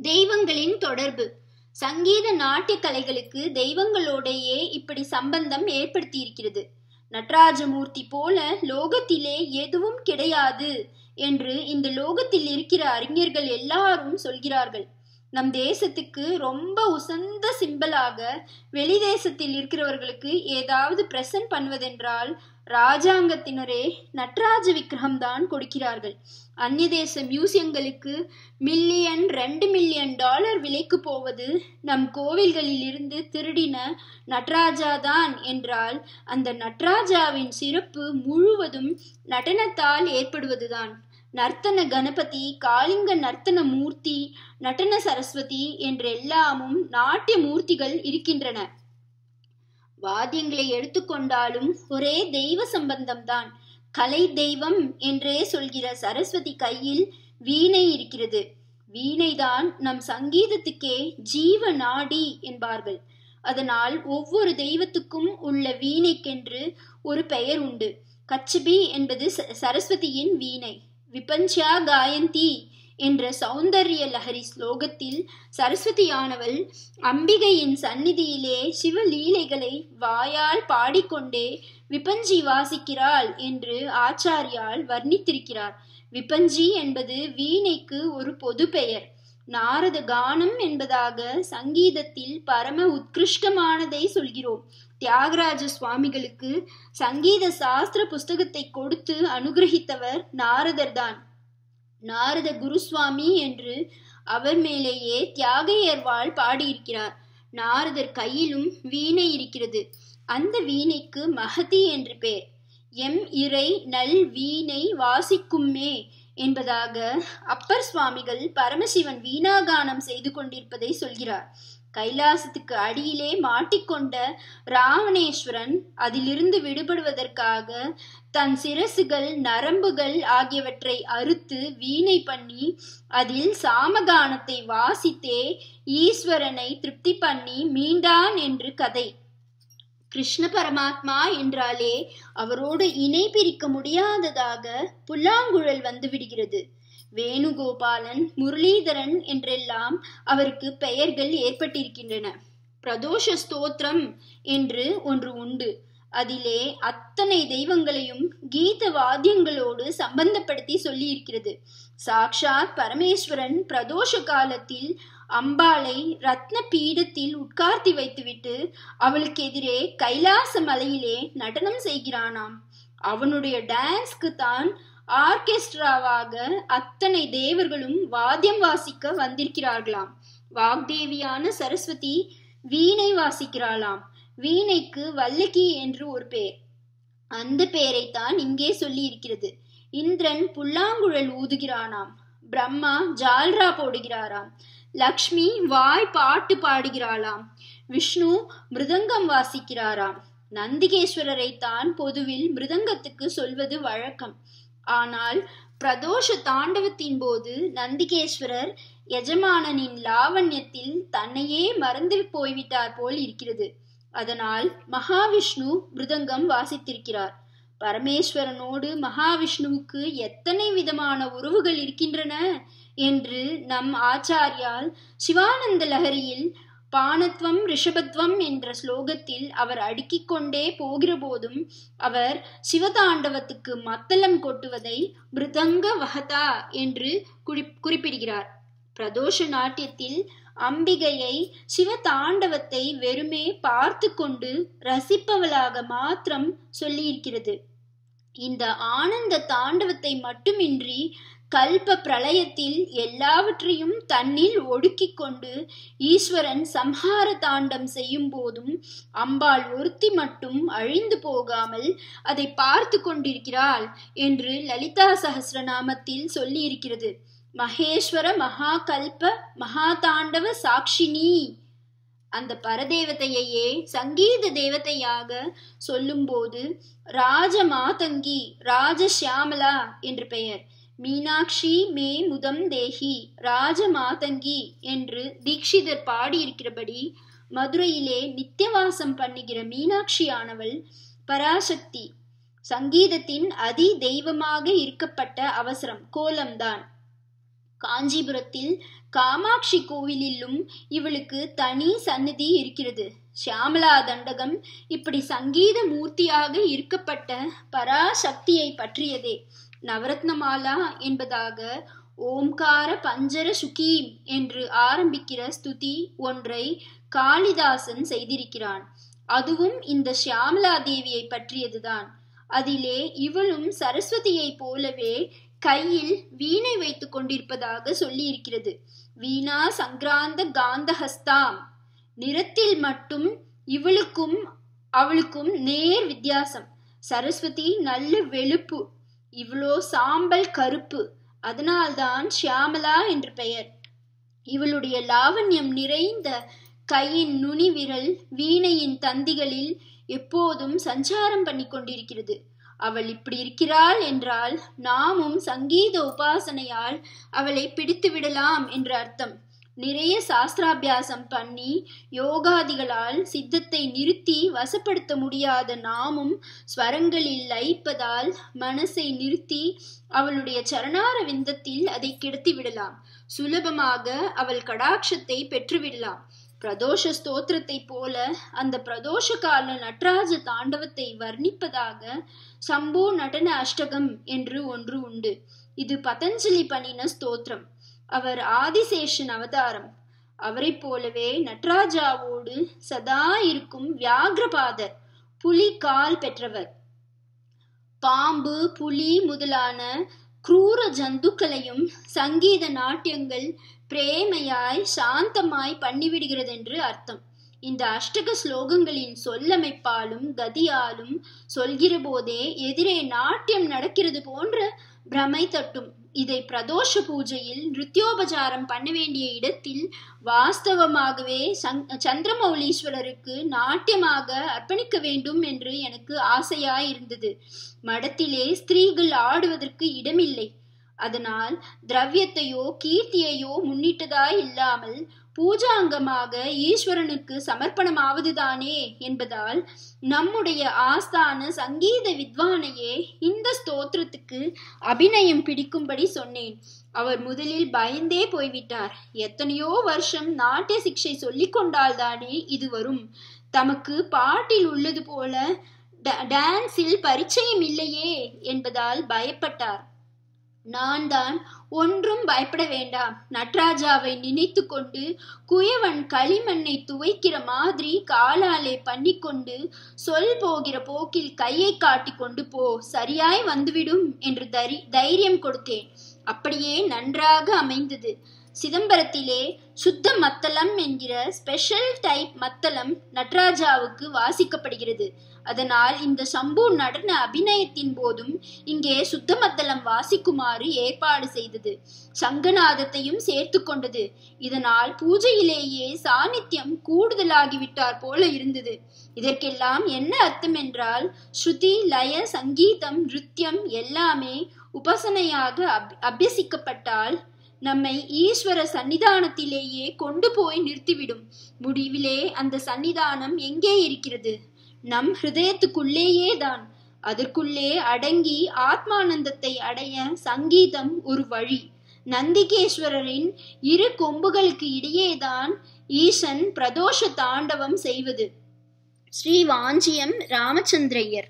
தெய்வங்களின் தொடர்பு. சங்கீத நாட்டிய கலைகளுக்கு தெய்வங்களோடையே இப்படி சம்பந்தம் ஏற்படுத்தியிருக்கிறது. நடராஜமூர்த்தி போல லோகத்திலே எதுவும் கிடையாது என்று இந்த லோகத்தில் இருக்கிற அறிஞர்கள் எல்லாரும் சொல்கிறார்கள். நம் தேசத்துக்கு ரொம்ப உசந்த சிம்பலாக வெளி தேசத்தில் இருக்கிறவர்களுக்கு ஏதாவது பிரசன்ட் பண்ணுவதென்றால் ராஜாங்கத்தினரே நட்ராஜ விக்கிரகம் தான் கொடுக்கிறார்கள். அந்நிய தேச மியூசியங்களுக்கு மில்லியன் ரெண்டு மில்லியன் டாலர் விலைக்கு போவது நம் கோவில்களில் இருந்து திருடின நட்ராஜா தான் என்றால் அந்த நட்ராஜாவின் சிறப்பு முழுவதும் நடனத்தால் ஏற்படுவதுதான். நர்த்தன கணபதி காளிங்க நர்த்தன மூர்த்தி நடன சரஸ்வதி என்றெல்லாமும் நாட்டிய மூர்த்திகள் இருக்கின்றன. வாத்தியங்களை எடுத்துக்கொண்டாலும் ஒரே தெய்வ சம்பந்தம்தான். கலை தெய்வம் என்றே சொல்கிற சரஸ்வதி கையில் வீணை இருக்கிறது. வீணைதான் நம் சங்கீதத்துக்கே ஜீவ நாடி என்பார்கள். அதனால் ஒவ்வொரு தெய்வத்துக்கும் உள்ள வீணைக்கென்று ஒரு பெயர் உண்டு. கச்சபி என்பது சரஸ்வதியின் வீணை. விபஞ்சா காயந்தி என்ற சௌந்தர்ய லஹரி ஸ்லோகத்தில் சரஸ்வதியானவள் அம்பிகையின் சந்நிதியிலே சிவலீலைகளை வாயால் பாடிக்கொண்டே விபஞ்சி வாசிக்கிறாள் என்று ஆச்சாரியால் வர்ணித்திருக்கிறார். விபஞ்சி என்பது வீணைக்கு ஒரு பொது பெயர் நாரத கானம் என்பதாக சங்கீதத்தில் பரம உத்கிருஷ்டமானதை சொல்கிறோம். தியாகராஜ சுவாமிகளுக்கு சங்கீத சாஸ்திர புஸ்தகத்தை கொடுத்து அனுகிரகித்தவர் நாரதர் தான் நாரத குருசுவாமி என்று அவர் மேலேயே தியாகையர்வாள் பாடியிருக்கிறார். நாரதர் கையிலும் வீணை இருக்கிறது. அந்த வீணைக்கு மகதி என்று பெயர் எம் இறை நல் வீணை வாசிக்கும்மே என்பதாக அப்பர் சுவாமிகள் பரமசிவன் வீணாகானம் செய்து கொண்டிருப்பதை சொல்கிறார். கைலாசத்துக்கு அடியிலே மாட்டிக்கொண்ட ராவணேஸ்வரன் அதிலிருந்து விடுபடுவதற்காக தன் சிரசுகள் நரம்புகள் ஆகியவற்றை அறுத்து வீணை பண்ணி அதில் சாமகானத்தை வாசித்தே ஈஸ்வரனை திருப்தி பண்ணி மீண்டான் என்று கதை. கிருஷ்ண பரமாத்மா என்றாலே அவரோடு இணை பிரிக்க முடியாததாக புல்லாங்குழல் வந்துவிடுகிறது வேணுகோபாலன் முரளிதரன் என்றெல்லாம் அவருக்கு பெயர்கள் ஏற்பட்டிருக்கின்றன. பிரதோஷ ஸ்தோத்திரம் என்று ஒன்று உண்டு. அதிலே அத்தனை தெய்வங்களையும் கீத வாத்தியங்களோடு சம்பந்தப்படுத்தி சொல்லியிருக்கிறது. சாக்ஷாத் பரமேஸ்வரன் பிரதோஷ காலத்தில் அம்பாளை ரத்ன பீடத்தில் உட்கார்த்தி வைத்துவிட்டு அவளுக்கு எதிரே கைலாச மலையிலே நடனம் செய்கிறானாம். அவனுடைய டான்ஸ்க்கு தான் ஆர்கெஸ்ட்ராவாக அத்தனை தேவர்களும் வாத்தியம் வாசிக்க வந்திருக்கிறார்களாம். வாக்தேவியான சரஸ்வதி வீணை வாசிக்கிறாளாம். வீணைக்கு வல்லகி என்று ஒரு பேர். அந்த பெயரைத்தான் இங்கே சொல்லி இருக்கிறது இந்திரன் புல்லாங்குழல் ஊதுகிறானாம். பிரம்மா ஜால்ரா போடுகிறாராம். லக்ஷ்மி வாய் பாட்டு பாடுகிறாளாம். விஷ்ணு மிருதங்கம் வாசிக்கிறாராம். நந்திகேஸ்வரரை தான் பொதுவில் மிருதங்கத்துக்கு சொல்வது வழக்கம். ஆனால் பிரதோஷ தாண்டவத்தின் போது நந்திகேஸ்வரர் எஜமானனின் லாவண்யத்தில் தன்னையே மறந்து போய்விட்டார் போல் இருக்கிறது. அதனால் மகாவிஷ்ணு மிருதங்கம் வாசித்திருக்கிறார். பரமேஸ்வரனோடு மகாவிஷ்ணுவுக்கு எத்தனை விதமான உறவுகள் இருக்கின்றன? என்று நம் ஆச்சாரியால் சிவானந்த லஹரியில் பானத்வம் ரிஷபத்வம் என்ற ஸ்லோகத்தில் அவர் அடுக்கிக் கொண்டே போகிற போதும் அவர் சிவதாண்டவத்துக்கு மத்தளம் கொட்டுவதை மிருதங்க வகதா என்று குறி குறிப்பிடுகிறார். பிரதோஷ நாட்டியத்தில் அம்பிகையை சிவதாண்டவத்தை வெறுமே பார்த்து கொண்டு ரசிப்பவளாக மாத்திரம் சொல்லியிருக்கிறது. இந்த ஆனந்த தாண்டவத்தை மட்டுமின்றி கல்ப பிரளயத்தில் எல்லாவற்றையும் தன்னில் ஒடுக்கிக் கொண்டு ஈஸ்வரன் சம்ஹார தாண்டம் செய்யும் போதும் அம்பாள் ஒருத்தி மட்டும் அழிந்து போகாமல் அதை பார்த்து கொண்டிருக்கிறாள் என்று லலிதா சகசிரநாமத்தில் சொல்லியிருக்கிறது. மகேஸ்வர மகாகல்ப மகாதாண்டவ சாட்சினி. அந்த பரதேவதையையே சங்கீத தேவதையாக சொல்லும்போது ராஜ மாதங்கி ராஜ என்று பெயர். மீனாட்சி மே முதம் தேஹி ராஜ மாதங்கி என்று தீக்ஷிதர் பாடியிருக்கிறபடி மதுரையிலே நித்தியவாசம் பண்ணுகிற மீனாட்சியானவள் பராசக்தி சங்கீதத்தின் அதி தெய்வமாக இருக்கப்பட்ட அவசரம் கோலம்தான். காஞ்சிபுரத்தில் காமாட்சி கோவிலிலும் இவளுக்கு தனி சந்நிதி இருக்கிறது. சியாமலா தண்டகம் இப்படி சங்கீத மூர்த்தியாக இருக்கப்பட்ட பராசக்தியை பற்றியதே. நவரத்னமாலா என்பதாக ஓம்கார பஞ்சர சுகீம் என்று ஆரம்பிக்கிற ஸ்துதி ஒன்றை காளிதாசன் செய்திருக்கிறான். அதுவும் இந்த சியாமலா தேவியை பற்றியதுதான். அதிலே இவளும் சரஸ்வதியை போலவே கையில் வீணை வைத்துக் கொண்டிருப்பதாக சொல்லியிருக்கிறது. வீணா சங்கிராந்த காந்தஹஸ்தாம். நிறத்தில் மட்டும் இவளுக்கும் அவளுக்கும் நேர் வித்தியாசம். சரஸ்வதி நல்ல வெளுப்பு இவ்வளோ சாம்பல் கருப்பு அதனால்தான் ஷியாமலா என்று பெயர். இவளுடைய லாவண்யம் நிறைந்த கையின் நுனி விரல் வீணையின் தந்திகளில் எப்போதும் சஞ்சாரம் பண்ணி கொண்டிருக்கிறது. அவள் இப்படி இருக்கிறாள் என்றால் நாமும் சங்கீத உபாசனையால் அவளை பிடித்து விடலாம் என்று அர்த்தம். நிறைய சாஸ்திராபியாசம் பண்ணி யோகாதிகளால் சித்தத்தை நிறுத்தி வசப்படுத்த முடியாத நாமும் ஸ்வரங்களில் லயிப்பதால் மனசை நிறுத்தி அவளுடைய சரணார விந்தத்தில் அதை கிடத்தி விடலாம். சுலபமாக அவள் கடாட்சத்தை பெற்றுவிடலாம் பிரதோஷ ஸ்தோத்திரத்தை போல அந்த பிரதோஷ கால நட்ராஜ தாண்டவத்தை வர்ணிப்பதாக சம்போ நடன அஷ்டகம் என்று ஒன்று உண்டு. இது பதஞ்சலி பண்ணின ஸ்தோத்திரம். அவர் ஆதிசேஷன் அவதாரம். அவரை போலவே நட்ராஜாவோடு சதா இருக்கும் வியாகிரபாதர் புலி கால் பெற்றவர். பாம்பு புலி முதலான குரூர ஜந்துக்களையும் சங்கீத நாட்டியங்கள் பிரேமையாய் சாந்தமாய் பண்ணிவிடுகிறது என்று அர்த்தம். இந்த அஷ்டக ஸ்லோகங்களின் சொல்லமைப்பாலும் கதியாலும் சொல்கிற போதே எதிரே நாட்டியம் நடக்கிறது போன்ற பிரமை தட்டும். இதை பிரதோஷ பூஜையில் நிருத்தியோபசாரம் பண்ண வேண்டிய இடத்தில் வாஸ்தவமாகவே சந்திரமௌலீஸ்வரருக்கு நாட்டியமாக அர்ப்பணிக்க வேண்டும் என்று எனக்கு ஆசையாயிருந்தது. மடத்திலே ஸ்திரீகள் ஆடுவதற்கு இடமில்லை. அதனால் திரவியத்தையோ கீர்த்தியையோ முன்னிட்டதாய் இல்லாமல் பூஜாங்கமாக ஈஸ்வரனுக்கு சமர்ப்பணமாவதுதானே என்பதால் நம்முடைய ஆஸ்தான சங்கீத வித்வானையே இந்த ஸ்தோத்திரத்துக்கு அபிநயம் பிடிக்கும்படி சொன்னேன். அவர் முதலில் பயந்தே போய்விட்டார். எத்தனையோ வருஷம் நாட்டிய சிக்ஷை சொல்லிக் கொண்டால்தானே இது வரும். தமக்கு பாட்டில் உள்ளது போல டான்ஸில் பரிச்சயம் இல்லையே என்பதால் பயப்பட்டார். நான் தான் ஒன்றும் பயப்பட வேண்டாம். நட்ராஜாவை நினைத்து கொண்டு குயவன் களிமண்ணை துவைக்கிற மாதிரி காலாலே பண்ணிக்கொண்டு சொல் போகிற போக்கில் கையை காட்டி கொண்டு போ சரியாய் வந்துவிடும் என்று தரி தைரியம் கொடுத்தேன். அப்படியே நன்றாக அமைந்தது. சிதம்பரத்திலே சுத்த மத்தளம் என்கிற ஸ்பெஷல் டைப் மத்தளம் நட்ராஜாவுக்கு வாசிக்கப்படுகிறது. அதனால் இந்த சம்பு நடன அபிநயத்தின் போதும் இங்கே சுத்த மத்தளம் வாசிக்குமாறு ஏற்பாடு செய்தது. சங்கநாதத்தையும் சேர்த்து கொண்டது. இதனால் பூஜையிலேயே சாநித்தியம் கூடுதலாகிவிட்டார் போல இருந்தது. இதற்கெல்லாம் என்ன அர்த்தம் என்றால் ஸ்ருதி லய சங்கீதம் நிருத்தியம் எல்லாமே உபசனையாக அப் அபியசிக்கப்பட்டால் நம்மை ஈஸ்வர சன்னிதானத்திலேயே கொண்டு போய் நிறுத்திவிடும். முடிவிலே அந்த சன்னிதானம் எங்கே இருக்கிறது? நம் ஹிருதயத்துக்குள்ளேயே தான். அதற்குள்ளே அடங்கி ஆத்மானந்தத்தை அடைய சங்கீதம் ஒரு வழி. நந்திகேஸ்வரரின் இரு கொம்புகளுக்கு இடையேதான் ஈசன் பிரதோஷ தாண்டவம் செய்வது. ஸ்ரீ வாஞ்சியம் ராமச்சந்திரையர்.